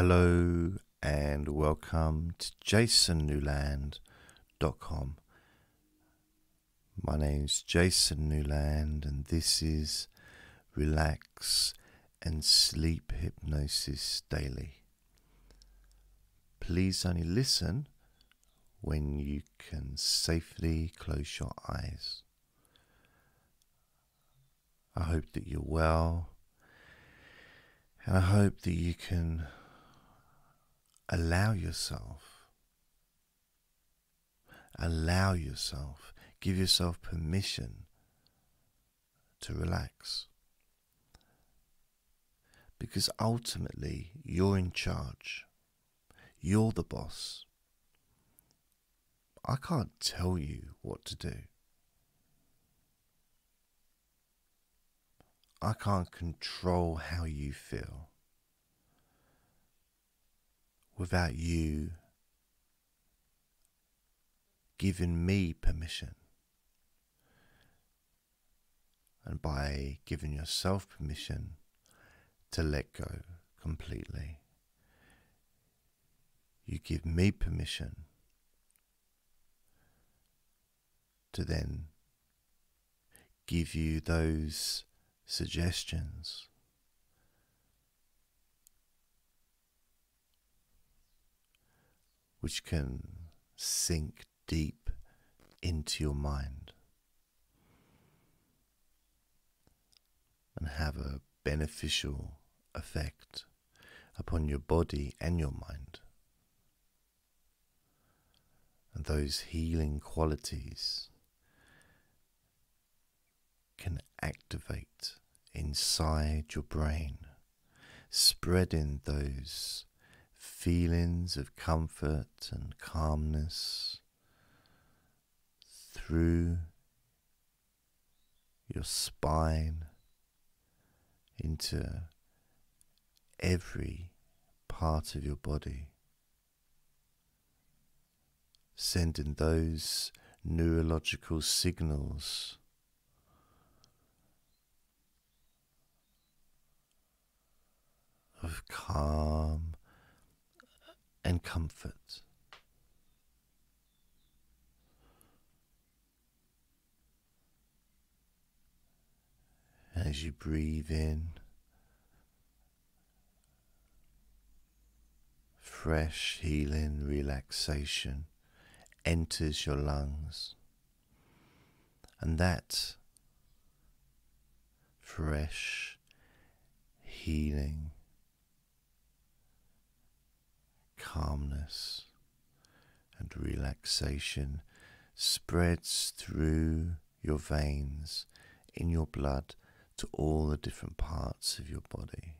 Hello and welcome to jasonnewland.com. My name's Jason Newland, and this is Relax and Sleep Hypnosis Daily. Please only listen when you can safely close your eyes. I hope that you're well, and I hope that you can allow yourself, allow yourself, give yourself permission to relax. Because ultimately, you're in charge. You're the boss. I can't tell you what to do. I can't control how you feel without you giving me permission. And by giving yourself permission to let go completely, you give me permission to then give you those suggestions which can sink deep into your mind and have a beneficial effect upon your body and your mind. And those healing qualities can activate inside your brain, spreading those feelings of comfort and calmness through your spine into every part of your body, sending those neurological signals of calm and comfort. As you breathe in, fresh healing relaxation enters your lungs, and that fresh healing calmness and relaxation spreads through your veins in your blood to all the different parts of your body.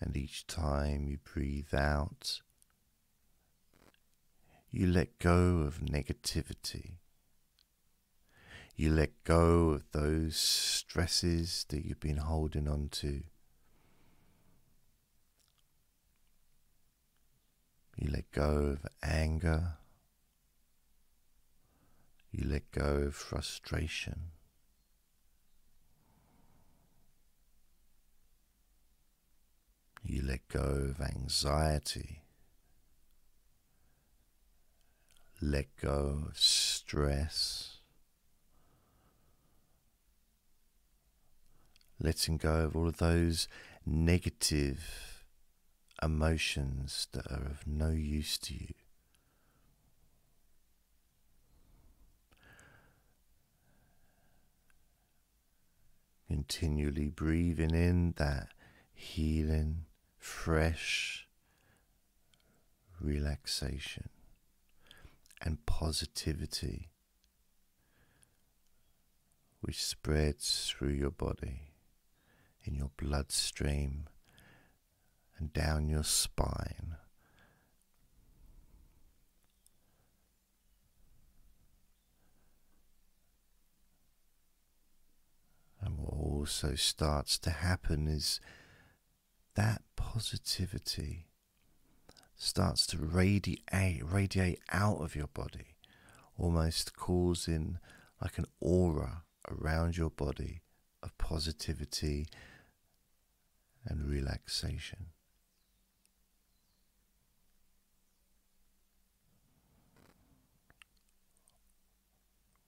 And each time you breathe out, you let go of negativity you let go of those stresses that you've been holding on to. You let go of anger. You let go of frustration. You let go of anxiety. Let go of stress. Letting go of all of those negative emotions that are of no use to you. Continually breathing in that healing, fresh relaxation and positivity which spreads through your body in your bloodstream and down your spine. And what also starts to happen is that positivity starts to radiate, radiate out of your body, almost causing like an aura around your body of positivity and relaxation.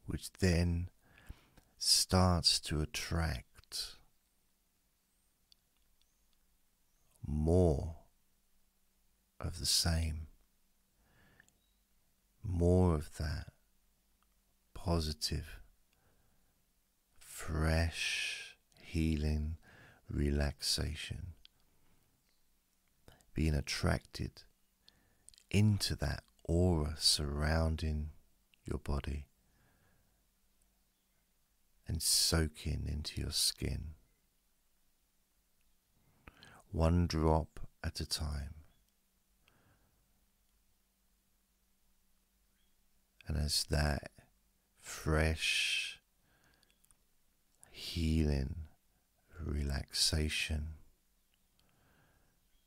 Which then starts to attract more of the same, more of that positive, fresh, healing relaxation, being attracted into that aura surrounding your body and soaking into your skin, one drop at a time. And as that fresh, healing, relaxation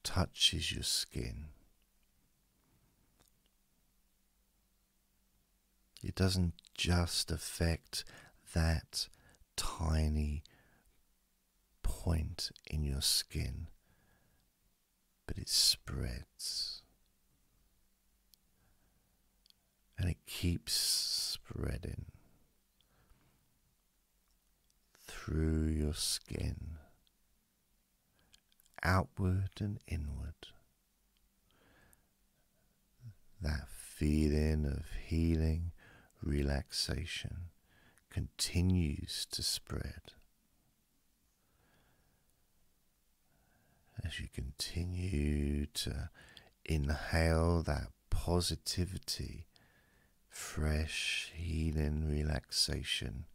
touches your skin, it doesn't just affect that tiny point in your skin, but it spreads. And it keeps spreading through your skin, outward and inward. That feeling of healing, relaxation continues to spread. As you continue to inhale that positivity, fresh healing relaxation,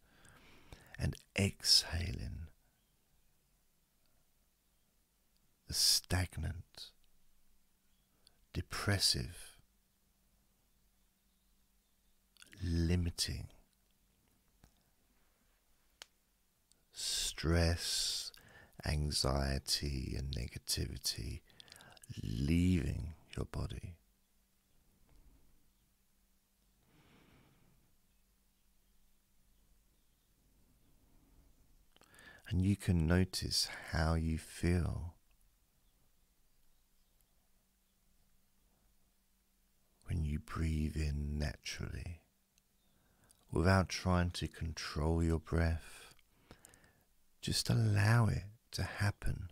and exhaling the stagnant, depressive, limiting stress, anxiety, and negativity leaving your body. And you can notice how you feel when you breathe in naturally without trying to control your breath just allow it to happen.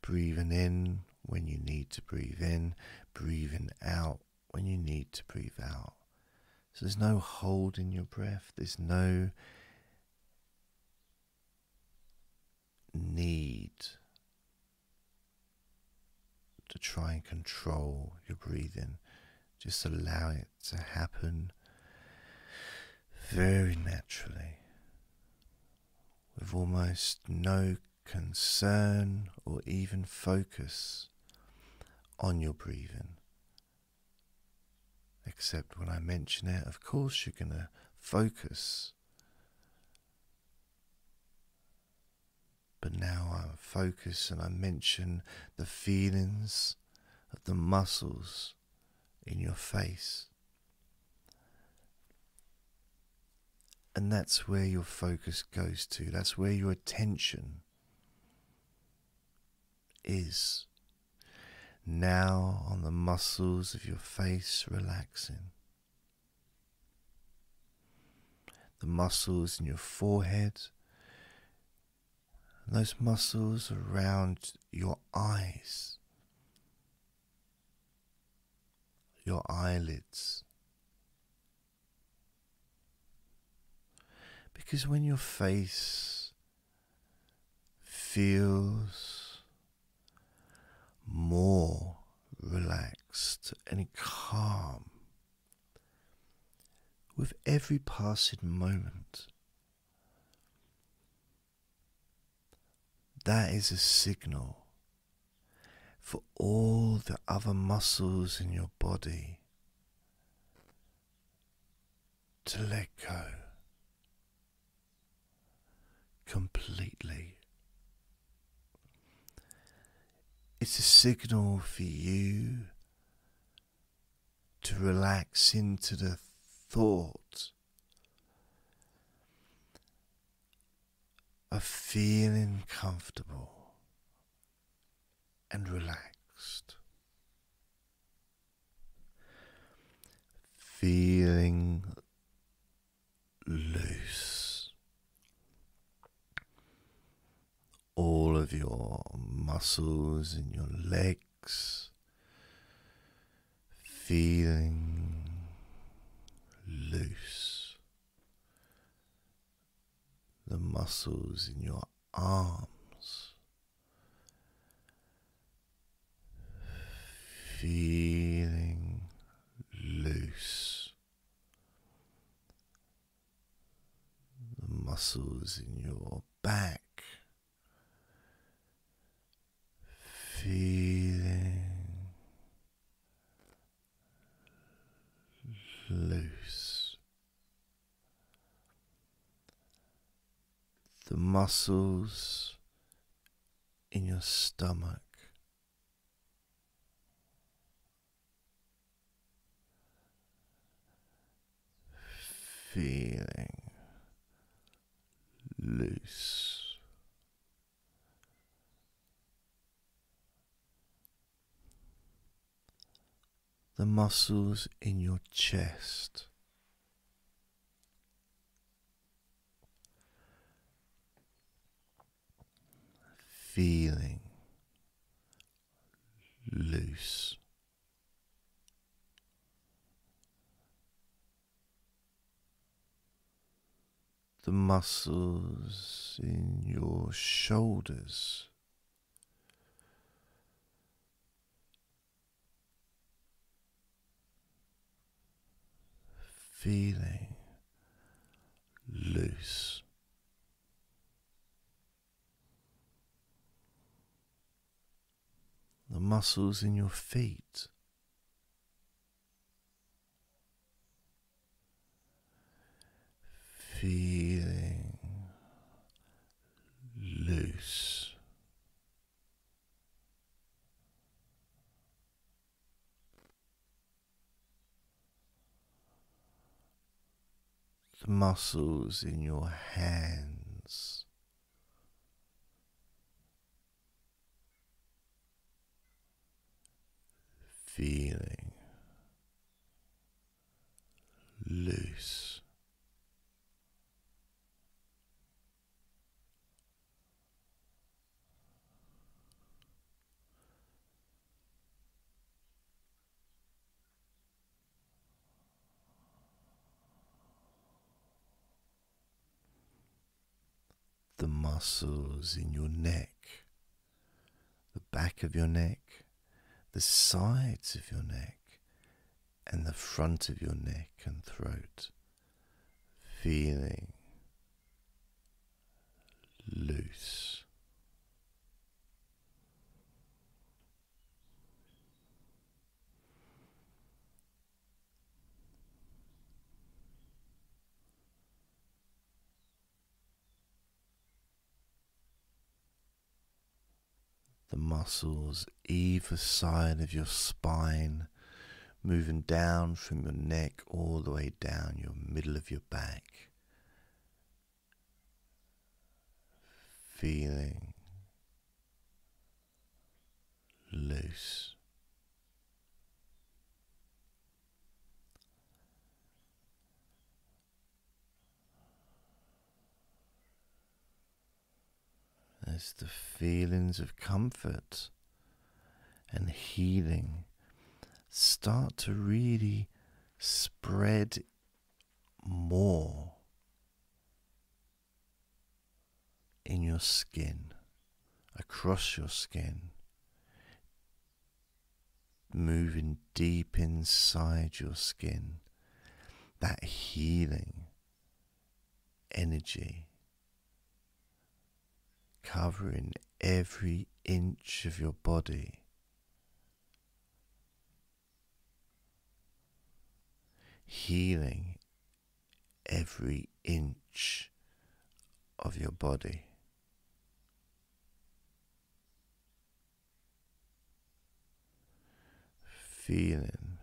Breathing in when you need to breathe in, breathing out when you need to breathe out. So there's no holding your breath, there's no need to try and control your breathing. Just allow it to happen very naturally, with almost no concern or even focus on your breathing. Except when I mention it, of course, you're going to focus. But now I focus and I mention the feelings of the muscles in your face. And that's where your focus goes to. That's where your attention is. Now on the muscles of your face relaxing. The muscles in your forehead. And those muscles around your eyes. Your eyelids. Because when your face feels more and calm with every passing moment, that is a signal for all the other muscles in your body to let go completely. It's a signal for you to relax into the thought of feeling comfortable and relaxed, feeling loose. All of your muscles in your legs feeling loose. The muscles in your arms feeling loose. The muscles in your back feeling loose. The muscles in your stomach feeling loose. The muscles in your chest feeling loose. the muscles in your shoulders. Feeling loose. The muscles in your feet feeling loose. The muscles in your hands feeling loose. the muscles in your neck, the back of your neck, the sides of your neck, and the front of your neck and throat, feeling loose. The muscles either side of your spine, moving down from your neck all the way down your middle of your back. Feeling loose. The feelings of comfort and healing start to really spread more in your skin, across your skin, moving deep inside your skin, that healing energy covering every inch of your body. Healing every inch of your body. Feeling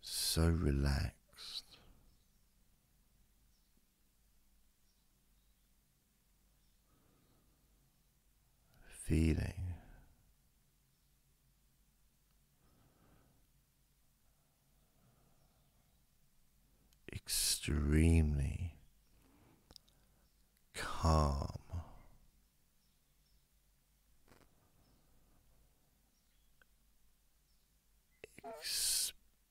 so relaxed feeling. Extremely calm.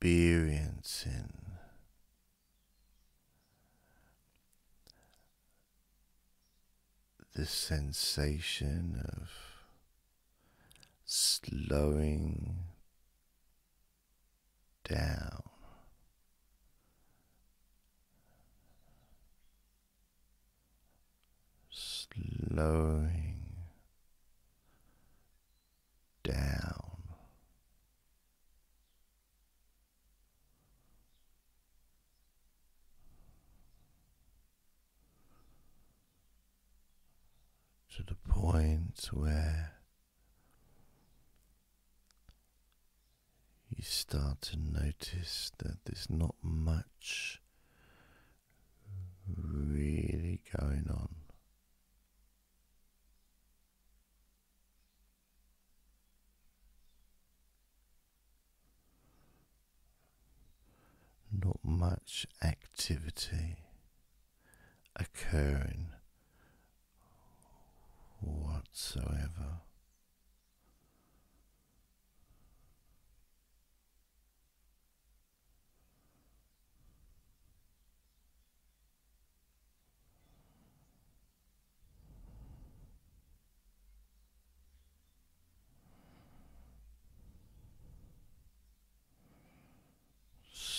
Experiencing the sensation of slowing down. Slowing down. To the point where start to notice that there's not much really going on. Not much activity occurring whatsoever.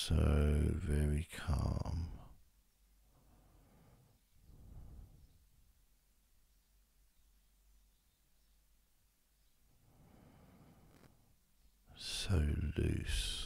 So very calm. So loose.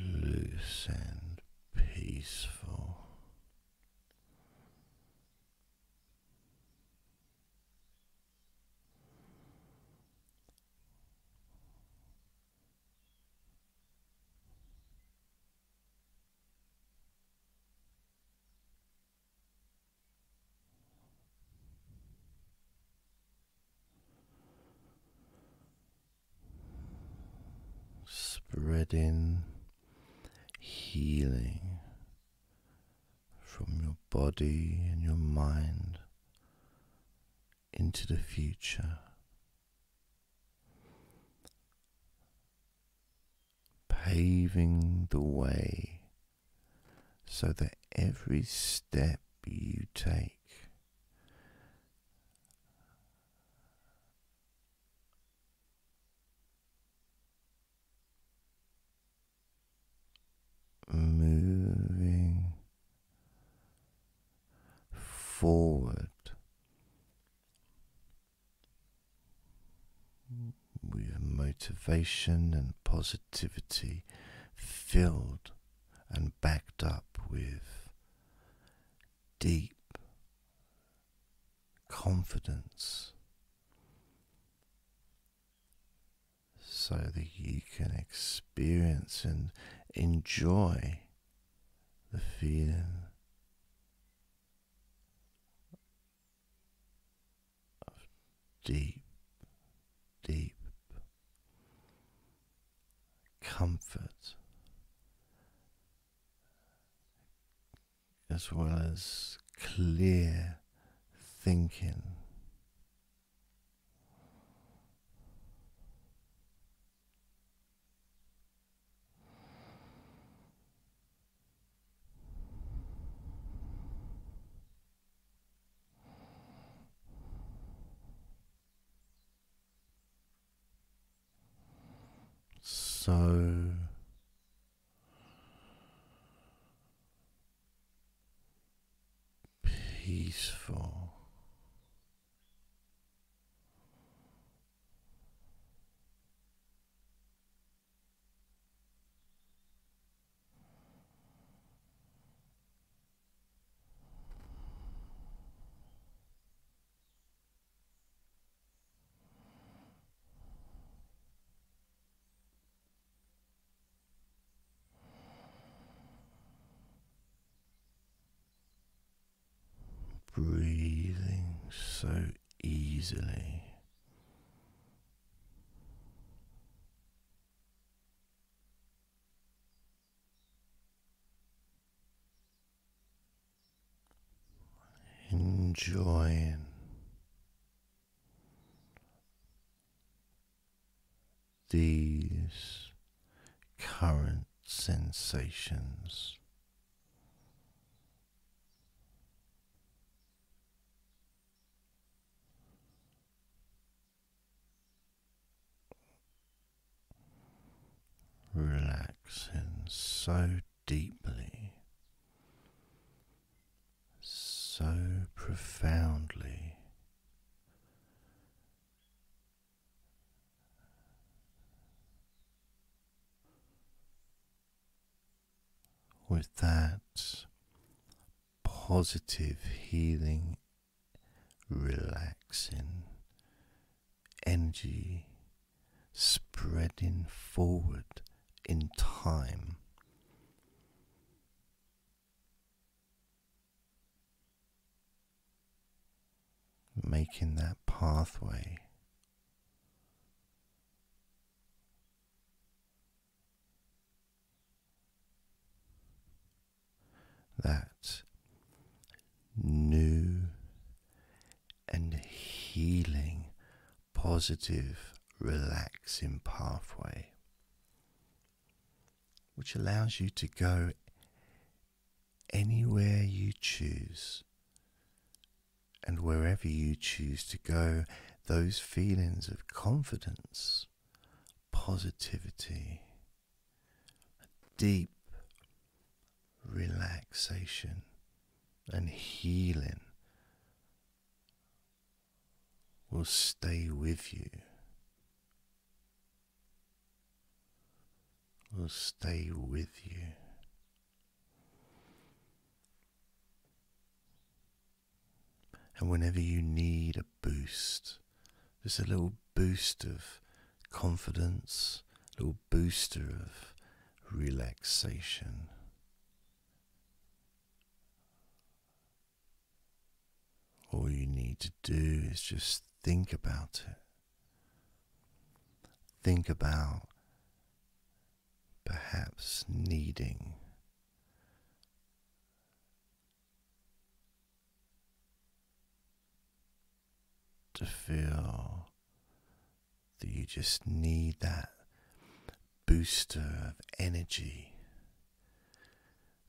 Loose and peaceful. Spreading healing from your body and your mind into the future. Paving the way so that every step you take moving forward with motivation and positivity, filled and backed up with deep confidence. So that you can experience and enjoy the feeling deep, deep comfort as well as clear thinking. So peaceful. breathing so easily. Enjoying these current sensations. Relaxing so deeply, so profoundly. With that positive, healing, relaxing energy spreading forward in time. Making that pathway that new and healing, positive, relaxing pathway, which allows you to go anywhere you choose. And wherever you choose to go, those feelings of confidence, positivity, deep relaxation and healing will stay with you. Will stay with you. And whenever you need a boost, just a little boost of confidence, a little booster of relaxation. All you need to do is just think about it. Think about perhaps needing to feel that you just need that booster of energy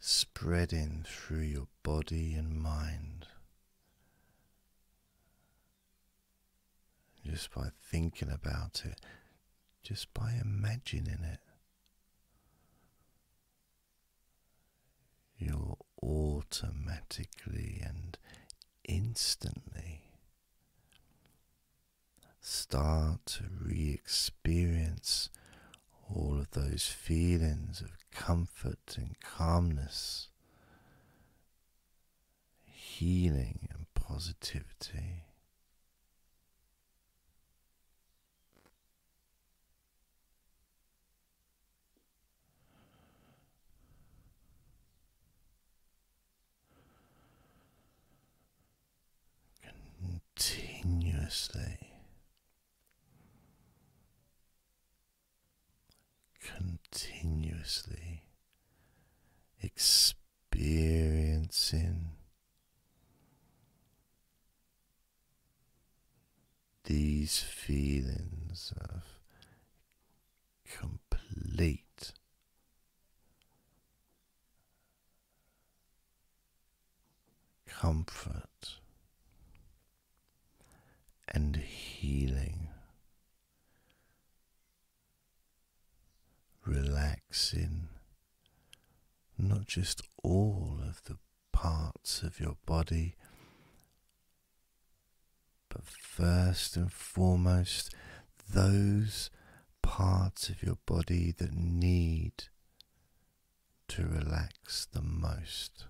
spreading through your body and mind. Just by thinking about it, just by imagining it, you'll automatically and instantly start to re experience all of those feelings of comfort and calmness, healing and positivity. Continuously continuously experiencing these feelings of complete comfort and healing. relaxing not just all of the parts of your body, but first and foremost, those parts of your body that need to relax the most.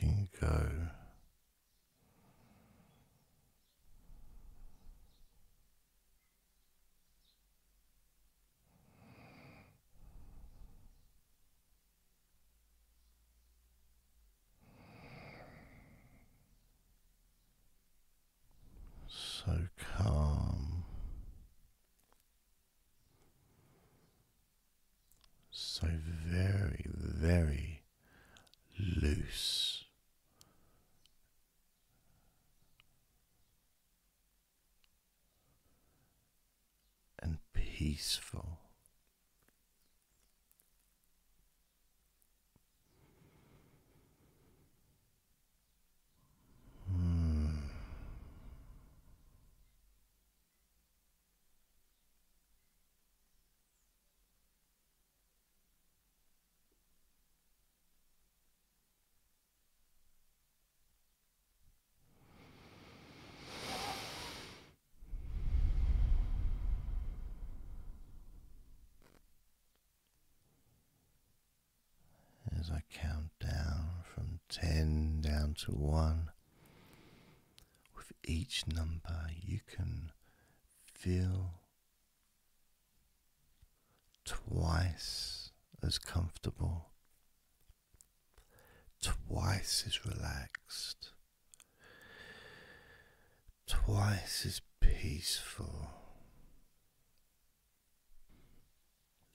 Letting go. So calm, so very, very loose. And peaceful. I count down from 10 down to 1, with each number you can feel twice as comfortable, twice as relaxed, twice as peaceful,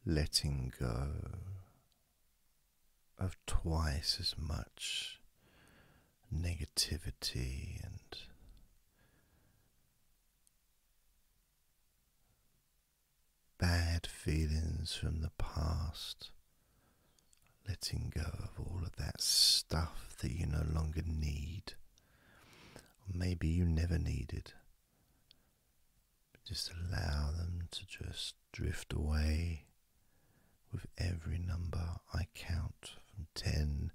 letting go of twice as much negativity and bad feelings from the past, letting go of all of that stuff that you no longer need, or maybe you never needed. Just allow them to just drift away with every number I count from 10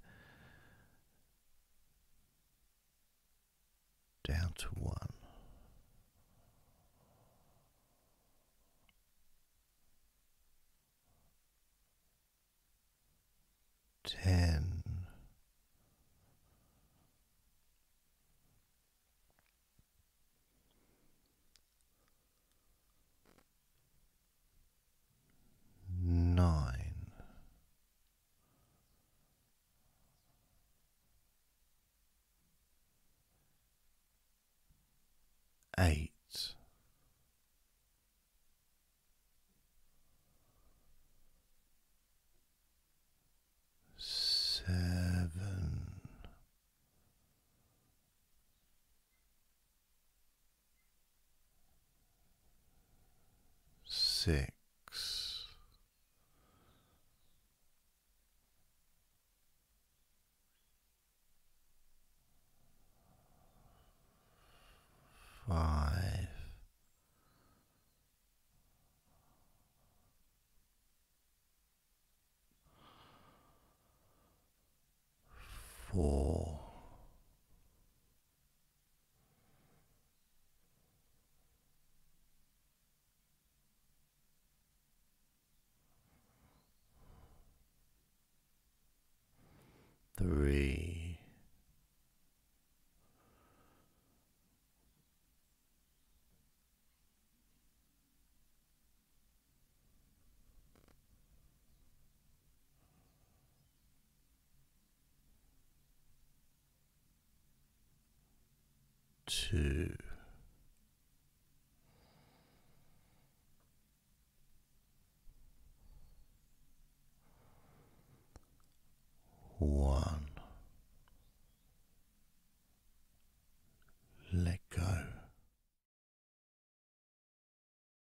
down to 1. Ten, eight, seven, six, four, three. Two,